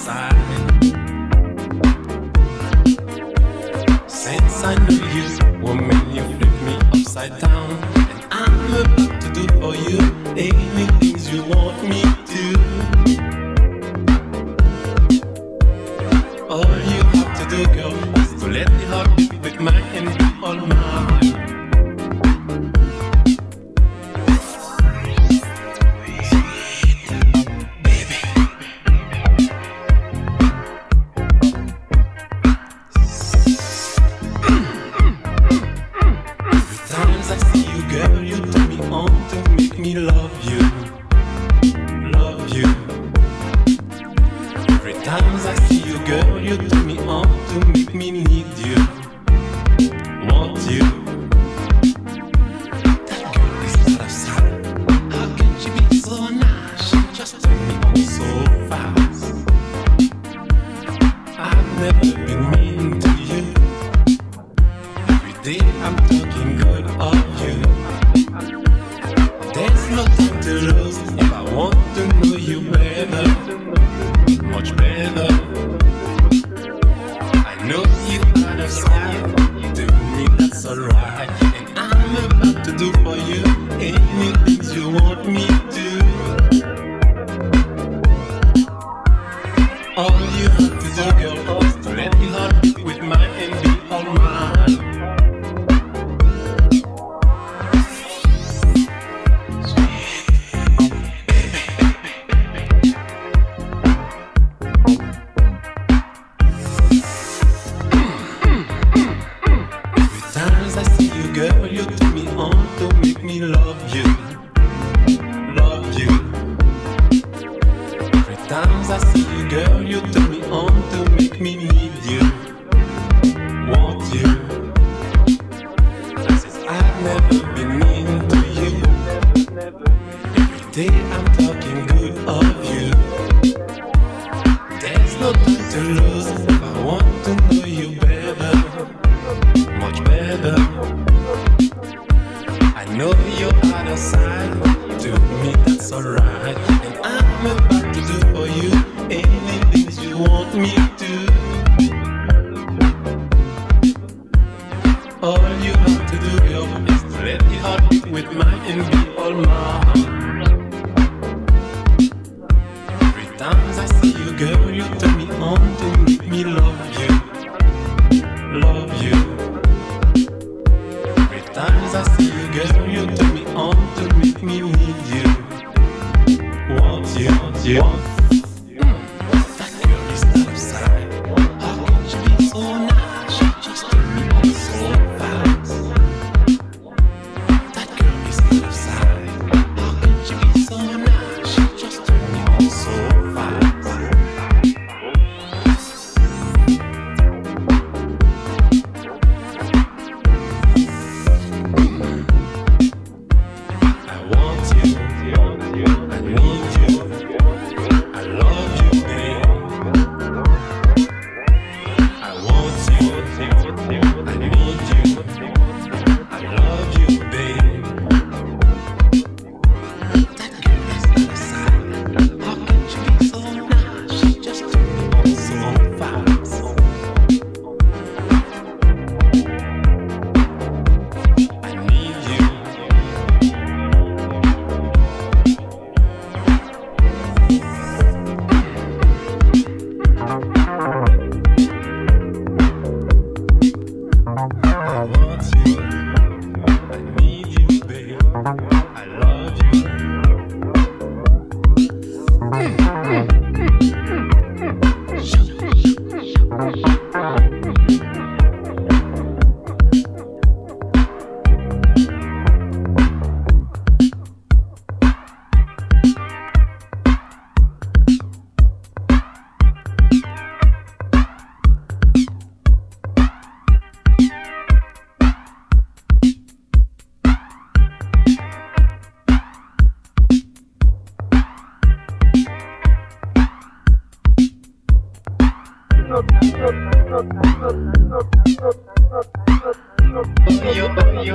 outside. Since I knew you, woman, you flipped me upside down. And I'm about to do for you any things you want me to. All you have to do, girl, is to let me hug you with my hand all mine. been mean to you. Every day Girl, you turn me on to make me love you, love you. Every time I see you, girl, you turn me on to make me need you, want you, want you. Mm. That girl is not upside. How can she be so nice?